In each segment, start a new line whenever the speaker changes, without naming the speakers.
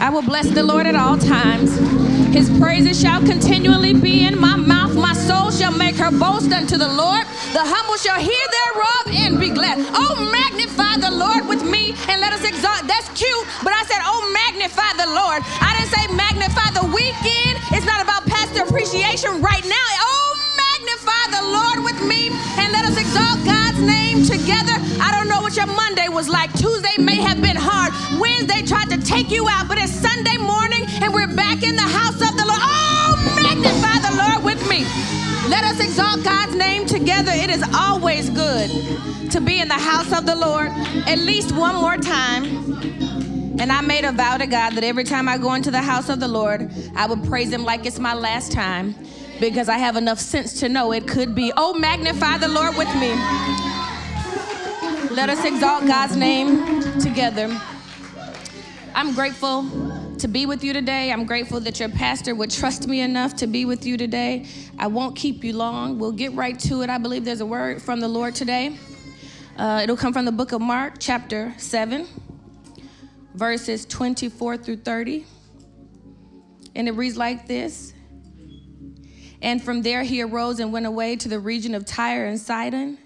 I will bless the Lord at all times. His praises shall continually be in my mouth. My soul shall make her boast unto the Lord. The humble shall hear thereof and be glad. Oh, magnify the Lord with me and let us exalt. That's cute, but I said, oh, magnify the Lord. I didn't say magnify the weekend. It's not about pastor appreciation right now. Oh, the Lord with me and let us exalt God's name together. I don't know what your Monday was like. Tuesday may have been hard. Wednesday tried to take you out, but it's Sunday morning and we're back in the house of the Lord. Oh, magnify the Lord with me. Let us exalt God's name together. It is always good to be in the house of the Lord at least one more time. And I made a vow to God that every time I go into the house of the Lord, I would praise Him like it's my last time because I have enough sense to know it could be. Oh, magnify the Lord with me. Let us exalt God's name together. I'm grateful to be with you today. I'm grateful that your pastor would trust me enough to be with you today. I won't keep you long. We'll get right to it. I believe there's a word from the Lord today. Uh, it'll come from the book of Mark, chapter 7, verses 24 through 30. And it reads like this And from there he arose and went away to the region of Tyre and Sidon.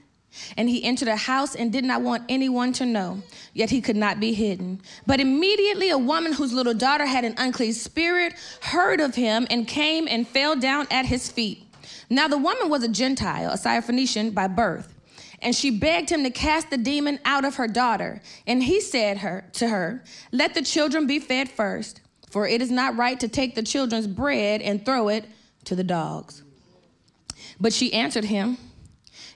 And he entered a house and did not want anyone to know, yet he could not be hidden. But immediately a woman whose little daughter had an unclean spirit heard of him and came and fell down at his feet. Now the woman was a Gentile, a Syrophoenician by birth. And she begged him to cast the demon out of her daughter. And he said her, to her, Let the children be fed first, for it is not right to take the children's bread and throw it to the dogs. But she answered him,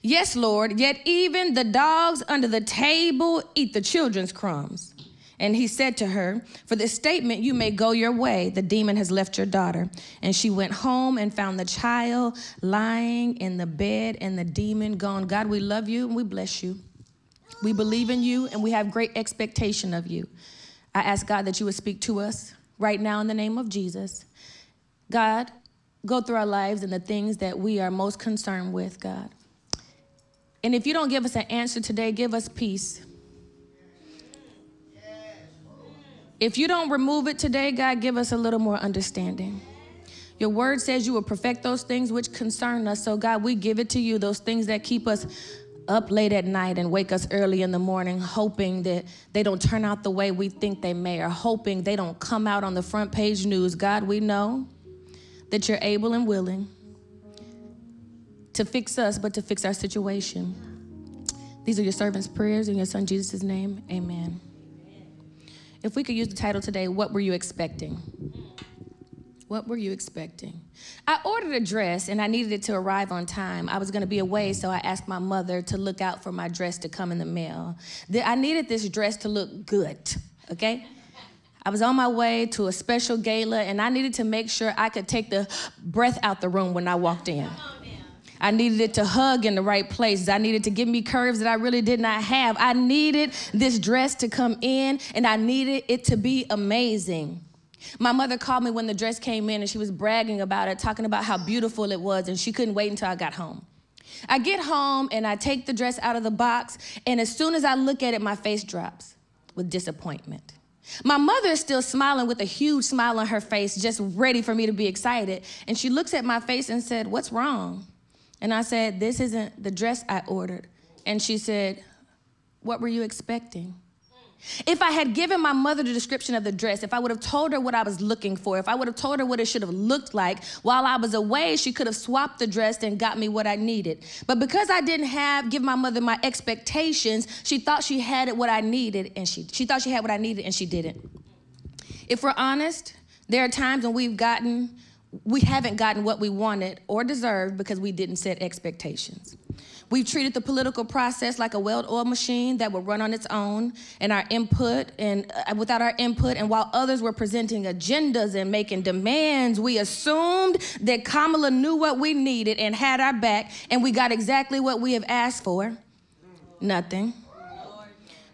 Yes, Lord, yet even the dogs under the table eat the children's crumbs. And he said to her, For this statement you may go your way. The demon has left your daughter. And she went home and found the child lying in the bed and the demon gone. God, we love you and we bless you. We believe in you and we have great expectation of you. I ask God that you would speak to us right now in the name of Jesus. God, go through our lives and the things that we are most concerned with, God. And if you don't give us an answer today, give us peace. If you don't remove it today, God, give us a little more understanding. Your word says you will perfect those things which concern us. So, God, we give it to you, those things that keep us up late at night and wake us early in the morning, hoping that they don't turn out the way we think they may, or hoping they don't come out on the front page news. God, we know that you're able and willing to fix us, but to fix our situation. These are your servants' prayers in your son Jesus' name. Amen. If we could use the title today, What Were You Expecting? What were you expecting? I ordered a dress and I needed it to arrive on time. I was going to be away, so I asked my mother to look out for my dress to come in the mail. I needed this dress to look good, okay? I was on my way to a special gala and I needed to make sure I could take the breath out the room when I walked in. I needed it to hug in the right places. I needed to give me curves that I really did not have. I needed this dress to come in and I needed it to be amazing. My mother called me when the dress came in and she was bragging about it, talking about how beautiful it was, and she couldn't wait until I got home. I get home and I take the dress out of the box, and as soon as I look at it, my face drops with disappointment. My mother is still smiling with a huge smile on her face, just ready for me to be excited. And she looks at my face and said, What's wrong? And I said, This isn't the dress I ordered. And she said, What were you expecting? If I had given my mother the description of the dress, if I would have told her what I was looking for, if I would have told her what it should have looked like while I was away, she could have swapped the dress and got me what I needed. But because I didn't have give my mother my expectations, she thought she had what I needed and she she thought she had what I needed and she didn't. If we're honest, there are times when we've gotten we haven't gotten what we wanted or deserved because we didn't set expectations. We've treated the political process like a well-oiled machine that will run on its own, and our input and uh, without our input. And while others were presenting agendas and making demands, we assumed that Kamala knew what we needed and had our back, and we got exactly what we have asked for. Nothing.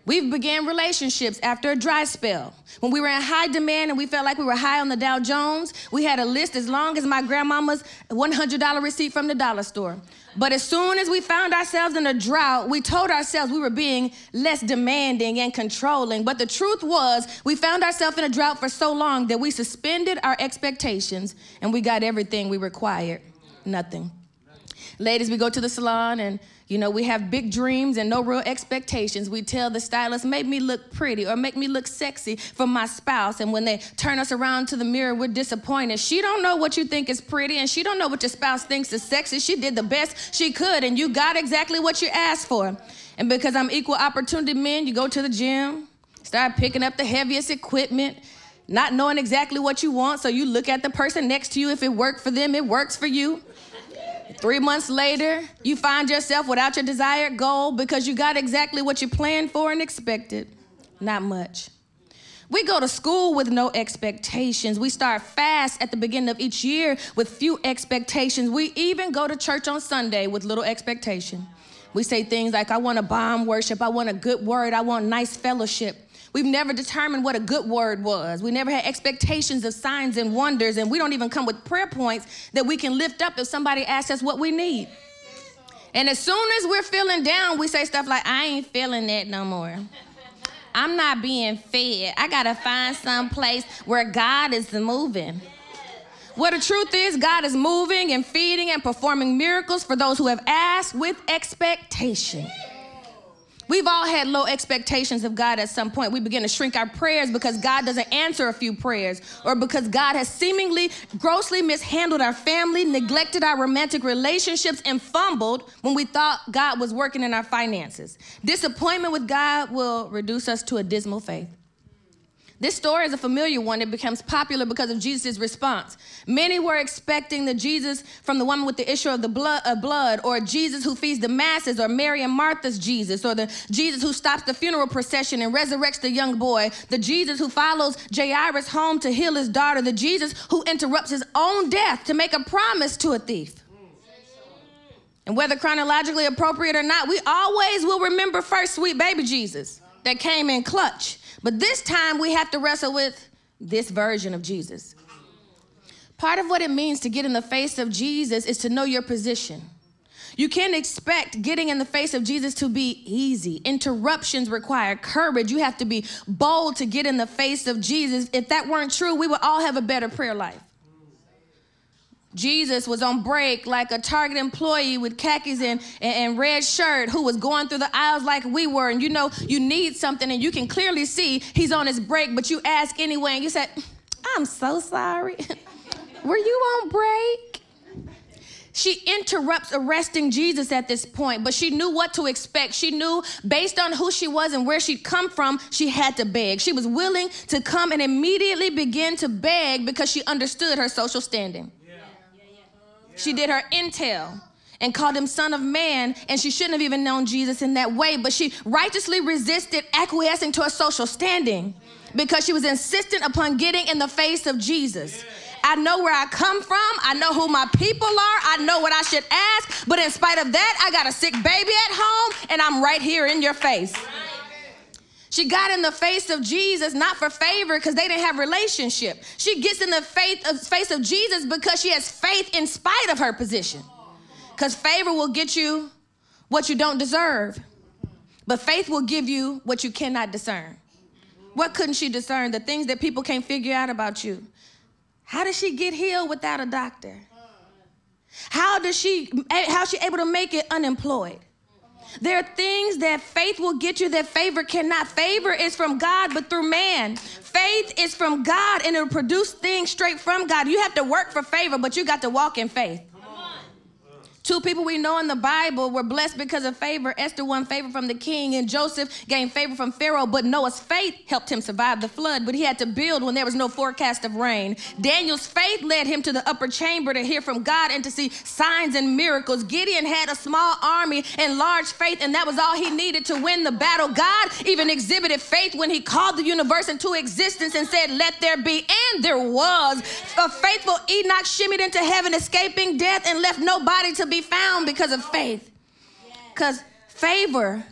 We've began relationships after a dry spell. When we were in high demand and we felt like we were high on the Dow Jones, we had a list as long as my grandmama's $100 receipt from the dollar store. But as soon as we found ourselves in a drought, we told ourselves we were being less demanding and controlling. But the truth was, we found ourselves in a drought for so long that we suspended our expectations and we got everything we required. Nothing. Ladies, we go to the salon and you know, we have big dreams and no real expectations. We tell the stylist, make me look pretty or make me look sexy for my spouse. And when they turn us around to the mirror, we're disappointed. She don't know what you think is pretty and she don't know what your spouse thinks is sexy. She did the best she could and you got exactly what you asked for. And because I'm equal opportunity men, you go to the gym, start picking up the heaviest equipment, not knowing exactly what you want. So you look at the person next to you. If it worked for them, it works for you. Three months later, you find yourself without your desired goal because you got exactly what you planned for and expected. Not much. We go to school with no expectations. We start fast at the beginning of each year with few expectations. We even go to church on Sunday with little expectation. We say things like, I want a bomb worship, I want a good word, I want nice fellowship. We've never determined what a good word was. We never had expectations of signs and wonders, and we don't even come with prayer points that we can lift up if somebody asks us what we need. And as soon as we're feeling down, we say stuff like, I ain't feeling that no more. I'm not being fed. I got to find some place where God is moving. Well, the truth is, God is moving and feeding and performing miracles for those who have asked with expectation. We've all had low expectations of God at some point. We begin to shrink our prayers because God doesn't answer a few prayers or because God has seemingly grossly mishandled our family, neglected our romantic relationships, and fumbled when we thought God was working in our finances. Disappointment with God will reduce us to a dismal faith. This story is a familiar one. It becomes popular because of Jesus' response. Many were expecting the Jesus from the woman with the issue of the blood, of uh, blood, or Jesus who feeds the masses, or Mary and Martha's Jesus, or the Jesus who stops the funeral procession and resurrects the young boy, the Jesus who follows Jairus home to heal his daughter, the Jesus who interrupts his own death to make a promise to a thief. And whether chronologically appropriate or not, we always will remember first sweet baby Jesus that came in clutch but this time we have to wrestle with this version of Jesus. Part of what it means to get in the face of Jesus is to know your position. You can't expect getting in the face of Jesus to be easy. Interruptions require courage. You have to be bold to get in the face of Jesus. If that weren't true, we would all have a better prayer life. Jesus was on break like a Target employee with khakis and, and, and, red shirt who was going through the aisles like we were. And you know, you need something and you can clearly see he's on his break, but you ask anyway and you said, I'm so sorry. were you on break? She interrupts arresting Jesus at this point, but she knew what to expect. She knew based on who she was and where she'd come from, she had to beg. She was willing to come and immediately begin to beg because she understood her social standing. She did her intel and called him son of man, and she shouldn't have even known Jesus in that way, but she righteously resisted acquiescing to a social standing because she was insistent upon getting in the face of Jesus. I know where I come from. I know who my people are. I know what I should ask. But in spite of that, I got a sick baby at home and I'm right here in your face. She got in the face of Jesus not for favor because they didn't have relationship. She gets in the faith of, face of Jesus because she has faith in spite of her position. Because favor will get you what you don't deserve, but faith will give you what you cannot discern. What couldn't she discern? The things that people can't figure out about you. How did she get healed without a doctor? How does she eh, how is she able to make it unemployed? There are things that faith will get you that favor cannot. Favor is from God, but through man. Faith is from God and it'll produce things straight from God. You have to work for favor, but you got to walk in faith. Two people we know in the Bible were blessed because of favor. Esther won favor from the king, and Joseph gained favor from Pharaoh. But Noah's faith helped him survive the flood, but he had to build when there was no forecast of rain. Daniel's faith led him to the upper chamber to hear from God and to see signs and miracles. Gideon had a small army and large faith, and that was all he needed to win the battle. God even exhibited faith when he called the universe into existence and said, Let there be. And there was. A faithful Enoch shimmied into heaven, escaping death, and left nobody to be found because of faith. Because favor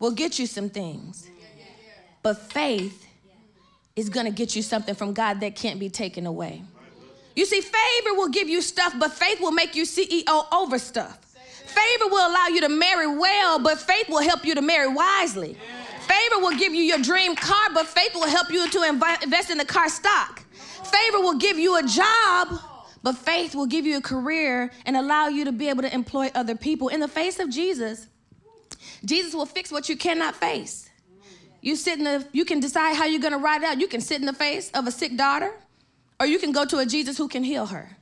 will get you some things, but faith is gonna get you something from God that can't be taken away. You see, favor will give you stuff, but faith will make you CEO over stuff. Favor will allow you to marry well, but faith will help you to marry wisely. Favor will give you your dream car, but faith will help you to invest in the car stock. Favor will give you a job, but faith will give you a career and allow you to be able to employ other people. In the face of Jesus, Jesus will fix what you cannot face. You sit in the, you can decide how you're gonna ride out. You can sit in the face of a sick daughter, or you can go to a Jesus who can heal her.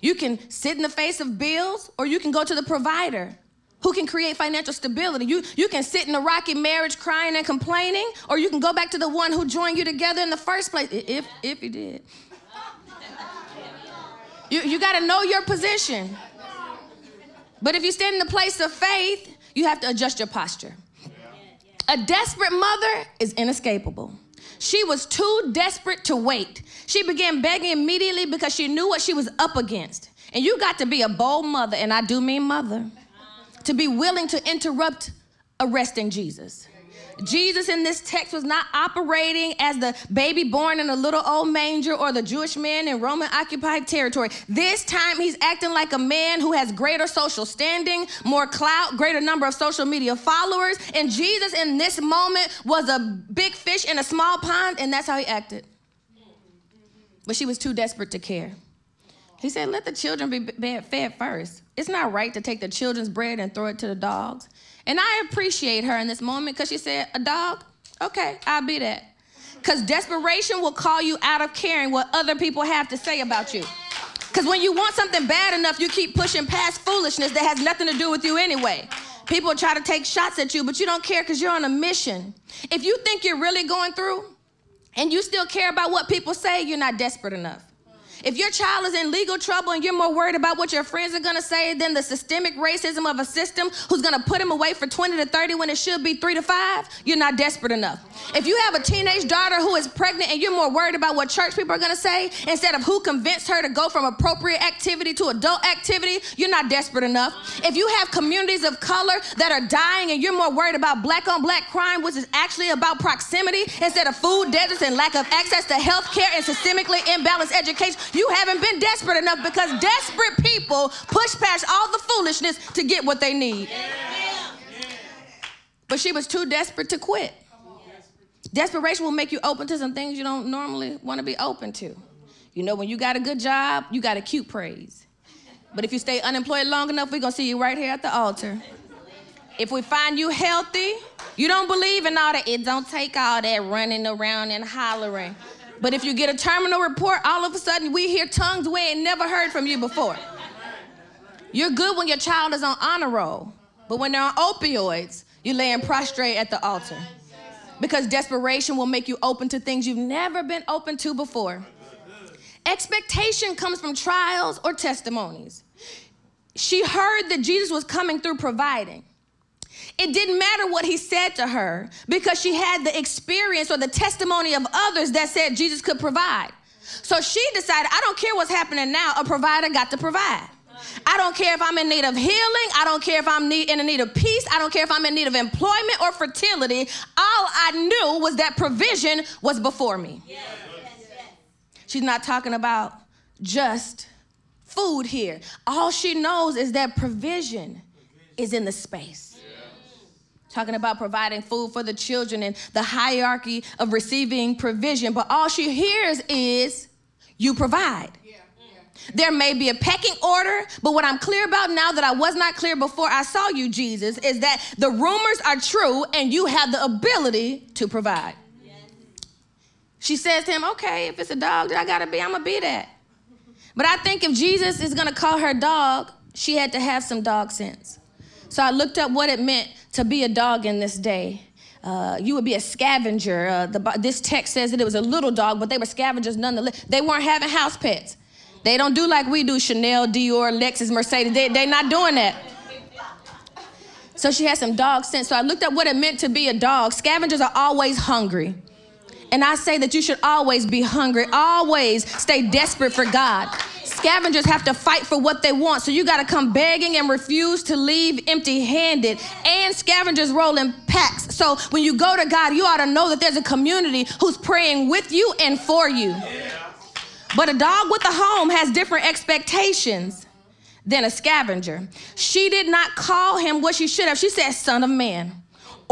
You can sit in the face of bills, or you can go to the provider who can create financial stability. You, you can sit in a rocky marriage crying and complaining, or you can go back to the one who joined you together in the first place, if, if you did. You, you got to know your position. But if you stand in the place of faith, you have to adjust your posture. A desperate mother is inescapable. She was too desperate to wait. She began begging immediately because she knew what she was up against. And you got to be a bold mother, and I do mean mother to be willing to interrupt arresting Jesus. Jesus in this text was not operating as the baby born in a little old manger or the Jewish man in Roman occupied territory. This time he's acting like a man who has greater social standing, more clout, greater number of social media followers. And Jesus in this moment was a big fish in a small pond, and that's how he acted. But she was too desperate to care. He said, Let the children be fed first. It's not right to take the children's bread and throw it to the dogs. And I appreciate her in this moment because she said, A dog? Okay, I'll be that. Because desperation will call you out of caring what other people have to say about you. Because when you want something bad enough, you keep pushing past foolishness that has nothing to do with you anyway. People try to take shots at you, but you don't care because you're on a mission. If you think you're really going through and you still care about what people say, you're not desperate enough. If your child is in legal trouble and you're more worried about what your friends are going to say than the systemic racism of a system who's going to put him away for 20 to 30 when it should be 3 to 5, you're not desperate enough. If you have a teenage daughter who is pregnant and you're more worried about what church people are going to say instead of who convinced her to go from appropriate activity to adult activity, you're not desperate enough. If you have communities of color that are dying and you're more worried about black on black crime, which is actually about proximity instead of food deserts and lack of access to health care and systemically imbalanced education, you haven't been desperate enough because desperate people push past all the foolishness to get what they need. But she was too desperate to quit. Desperation will make you open to some things you don't normally want to be open to. You know, when you got a good job, you got a cute praise. But if you stay unemployed long enough, we're going to see you right here at the altar. If we find you healthy, you don't believe in all that. It don't take all that running around and hollering. But if you get a terminal report, all of a sudden we hear tongues we ain't never heard from you before. You're good when your child is on honor roll, but when they're on opioids, you're laying prostrate at the altar. Because desperation will make you open to things you've never been open to before. Expectation comes from trials or testimonies. She heard that Jesus was coming through providing. It didn't matter what he said to her because she had the experience or the testimony of others that said Jesus could provide. So she decided, I don't care what's happening now, a provider got to provide. I don't care if I'm in need of healing. I don't care if I'm in need of peace. I don't care if I'm in need of employment or fertility. All I knew was that provision was before me. She's not talking about just food here. All she knows is that provision is in the space talking about providing food for the children and the hierarchy of receiving provision. But all she hears is, you provide. There may be a pecking order, but what I'm clear about now that I was not clear before I saw you, Jesus, is that the rumors are true and you have the ability to provide. She says to him, Okay, if it's a dog that I gotta be, I'm gonna be that. But I think if Jesus is gonna call her dog, she had to have some dog sense. So I looked up what it meant to be a dog in this day. Uh, you would be a scavenger. Uh, the, this text says that it was a little dog, but they were scavengers nonetheless. They weren't having house pets. They don't do like we do Chanel, Dior, Lexus, Mercedes. They, they're not doing that. So she had some dog sense. So I looked up what it meant to be a dog. Scavengers are always hungry. And I say that you should always be hungry, always stay desperate for God. Scavengers have to fight for what they want. So you got to come begging and refuse to leave empty handed. And scavengers roll in packs. So when you go to God, you ought to know that there's a community who's praying with you and for you. But a dog with a home has different expectations than a scavenger. She did not call him what she should have. She said, Son of Man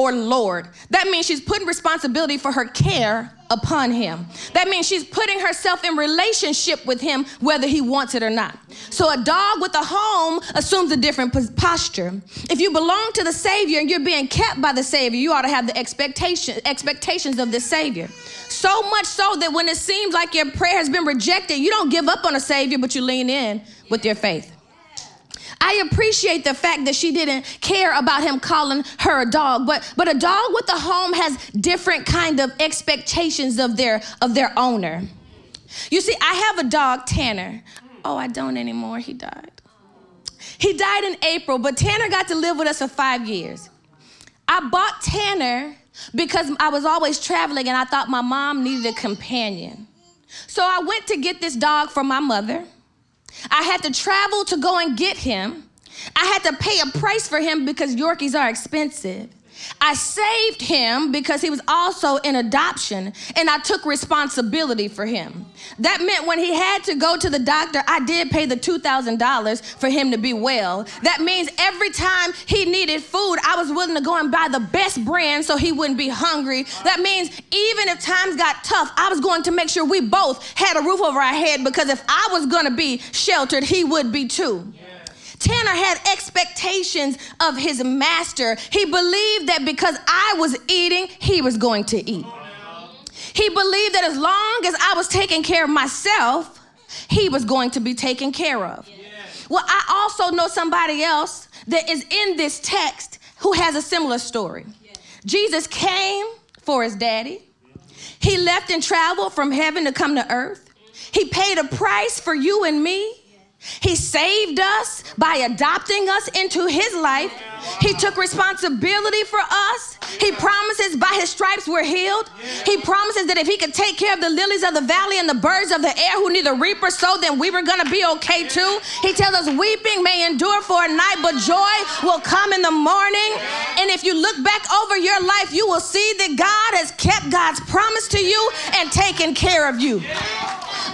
or Lord. That means she's putting responsibility for her care upon him. That means she's putting herself in relationship with him whether he wants it or not. So a dog with a home assumes a different posture. If you belong to the Savior and you're being kept by the Savior, you ought to have the expectation expectations of the Savior. So much so that when it seems like your prayer has been rejected, you don't give up on a Savior, but you lean in with your faith. I appreciate the fact that she didn't care about him calling her a dog, but but a dog with a home has different kind of expectations of their of their owner. You see, I have a dog, Tanner. Oh, I don't anymore. He died. He died in April, but Tanner got to live with us for five years. I bought Tanner because I was always traveling and I thought my mom needed a companion. So I went to get this dog for my mother. I had to travel to go and get him. I had to pay a price for him because Yorkies are expensive. I saved him because he was also in adoption and I took responsibility for him. That meant when he had to go to the doctor, I did pay the $2,000 for him to be well. That means every time he needed food, I was willing to go and buy the best brand so he wouldn't be hungry. That means even if times got tough, I was going to make sure we both had a roof over our head because if I was going to be sheltered, he would be too. Tanner had expectations of his master. He believed that because I was eating, he was going to eat. He believed that as long as I was taking care of myself, he was going to be taken care of. Well, I also know somebody else that is in this text who has a similar story. Jesus came for his daddy. He left and traveled from heaven to come to earth. He paid a price for you and me. He saved us by adopting us into his life. He took responsibility for us. He promises by his stripes we're healed. He promises that if he could take care of the lilies of the valley and the birds of the air who neither reap or sow, then we were going to be okay too. He tells us weeping may endure for a night, but joy will come in the morning. And if you look back over your life, you will see that God has kept God's promise to you and taken care of you.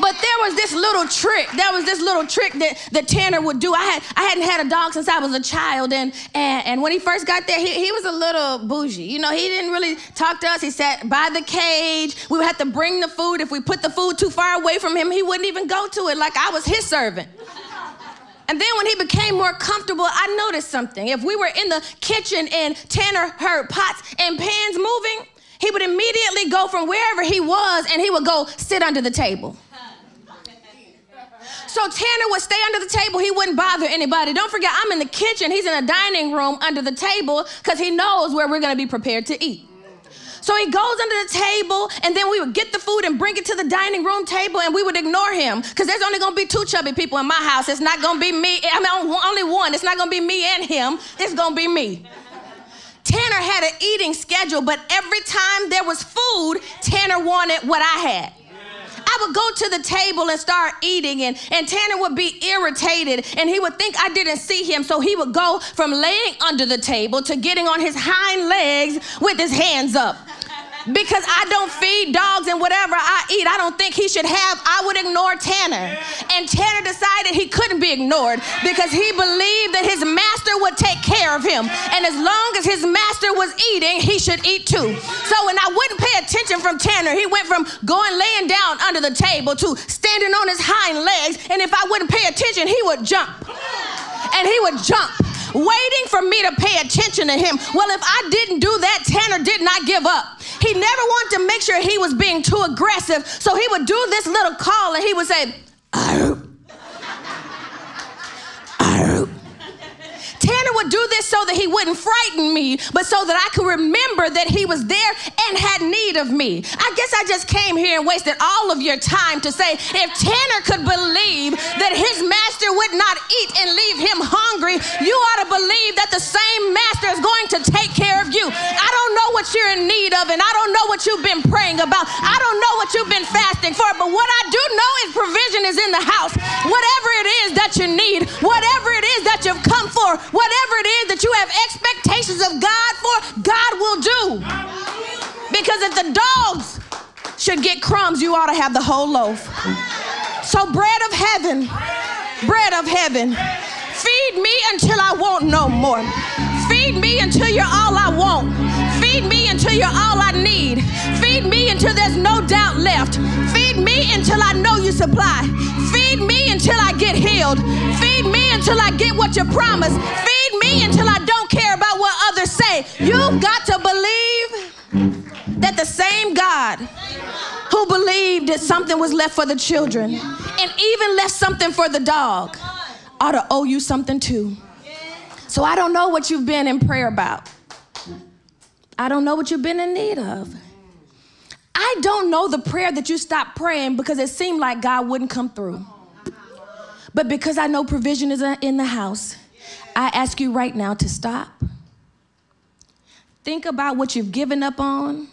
But there was this little trick. There was this little trick that, that Tanner would do. I had I hadn't had a dog since I was a child, and and, and when he first got there, he, he was a little bougie. You know, he didn't really talk to us. He sat by the cage. We would have to bring the food. If we put the food too far away from him, he wouldn't even go to it like I was his servant. And then when he became more comfortable, I noticed something. If we were in the kitchen and Tanner heard pots and pans moving, he would immediately go from wherever he was and he would go sit under the table. So Tanner would stay under the table. He wouldn't bother anybody. Don't forget, I'm in the kitchen. He's in a dining room under the table because he knows where we're going to be prepared to eat. So he goes under the table, and then we would get the food and bring it to the dining room table, and we would ignore him because there's only gonna be two chubby people in my house. It's not gonna be me. I mean, only one. It's not gonna be me and him. It's gonna be me. Tanner had an eating schedule, but every time there was food, Tanner wanted what I had. I would go to the table and start eating, and, and Tanner would be irritated, and he would think I didn't see him. So he would go from laying under the table to getting on his hind legs with his hands up because I don't feed dogs and whatever I eat, I don't think he should have. I would ignore Tanner. And Tanner decided he couldn't be ignored because he believed that his master would take care of him. And as long as his master was eating, he should eat too. So when I wouldn't pay attention from Tanner, he went from going laying down under the table to standing on his hind legs. And if I wouldn't pay attention, he would jump. And he would jump waiting for me to pay attention to him. Well, if I didn't do that, Tanner did not give up. He never wanted to make sure he was being too aggressive. So he would do this little call and he would say, would do this so that he wouldn't frighten me, but so that I could remember that he was there and had need of me. I guess I just came here and wasted all of your time to say if Tanner could believe that his master would not eat and leave him hungry, you ought to believe that the same master is going to take care of you. I don't know what you're in need of, and I don't know what you've been praying about. I don't know what you've been fasting for, but what I do know is provision is in the house. Whatever it is that you need, whatever it is that you've come for, whatever whatever it is that you have expectations of God for, God will do. Because if the dogs should get crumbs, you ought to have the whole loaf. So, bread of heaven, bread of heaven, feed me until I want no more. Feed me until you're all I want. Feed me until you're all I need. Feed me until there's no doubt left. Feed me until I know you supply. Feed me until I get healed. Feed me until I get what you promised. Feed until I don't care about what others say. You've got to believe that the same God who believed that something was left for the children and even left something for the dog ought to owe you something too. So I don't know what you've been in prayer about. I don't know what you've been in need of. I don't know the prayer that you stopped praying because it seemed like God wouldn't come through. But because I know provision is in the house, I ask you right now to stop. Think about what you've given up on.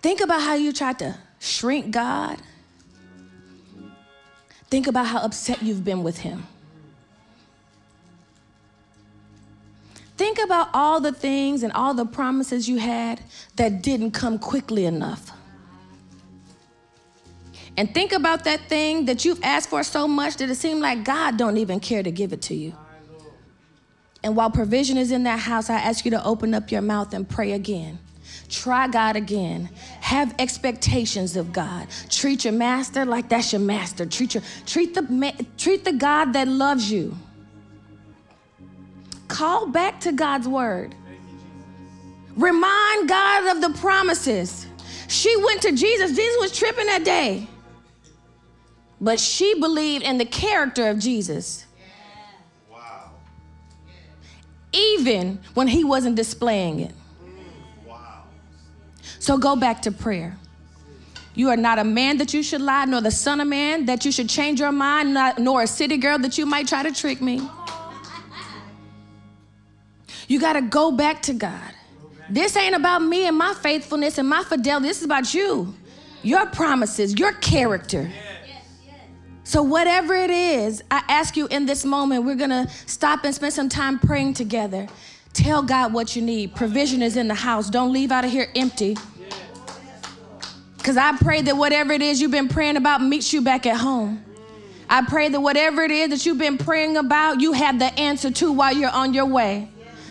Think about how you tried to shrink God. Think about how upset you've been with Him. Think about all the things and all the promises you had that didn't come quickly enough. And think about that thing that you've asked for so much that it seemed like God don't even care to give it to you. And while provision is in that house, I ask you to open up your mouth and pray again. Try God again. Have expectations of God. Treat your master like that's your master. Treat your treat the treat the God that loves you Call back to God's word. Remind God of the promises. She went to Jesus. Jesus was tripping that day. But she believed in the character of Jesus. Wow. Even when he wasn't displaying it. Wow. So go back to prayer. You are not a man that you should lie, nor the son of man that you should change your mind, not, nor a city girl that you might try to trick me. You got to go back to God. This ain't about me and my faithfulness and my fidelity. This is about you, your promises, your character. So, whatever it is, I ask you in this moment, we're to stop and spend some time praying together. Tell God what you need. Provision is in the house. Don't leave out of here empty. Because I pray that whatever it is you've been praying about meets you back at home. I pray that whatever it is that you've been praying about, you have the answer to while you're on your way.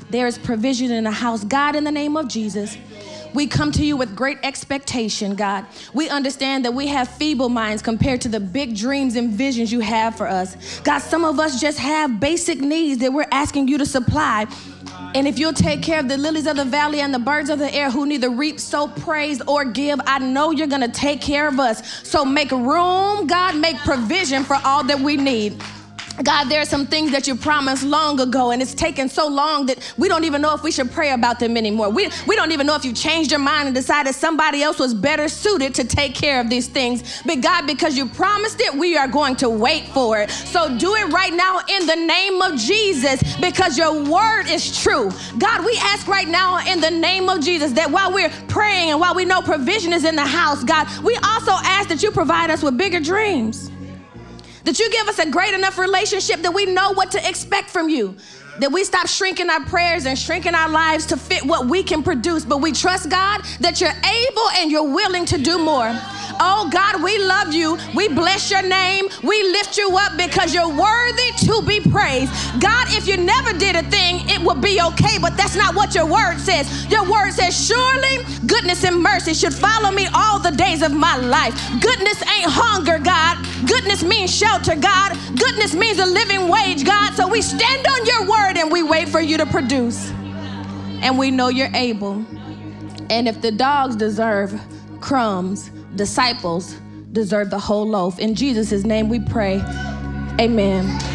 There is provision in the house. God, in the name of Jesus, we come to you with great expectation, God. We understand that we have feeble minds compared to the big dreams and visions you have for us. God, some of us just have basic needs that we're asking you to supply. And if you'll take care of the lilies of the valley and the birds of the air who neither reap, sow, praise, or give, I know you're going to take care of us. So make room, God, make provision for all that we need. God, there are some things that you promised long ago, and it's taken so long that we don't even know if we should pray about them anymore. We, we don't even know if you changed your mind and decided somebody else was better suited to take care of these things. But God, because you promised it, we are going to wait for it. So do it right now in the name of Jesus because your word is true. God, we ask right now in the name of Jesus that while we're praying and while we know provision is in the house, God, we also ask that you provide us with bigger dreams. That you give us a great enough relationship that we know what to expect from you. That we stop shrinking our prayers and shrinking our lives to fit what we can produce, but we trust God that you're able and you're willing to do more. Oh God, we love you. We bless your name. We lift you up because you're worthy to be praised. God, if you never did a thing, it would be okay, but that's not what your word says. Your word says, Surely goodness and mercy should follow me all the days of my life. Goodness ain't hunger, God. Goodness means shelter, God. Goodness means a living wage, God. So we stand on your word and we wait for you to produce. And we know you're able. And if the dogs deserve crumbs, disciples deserve the whole loaf. In Jesus' name we pray. Amen.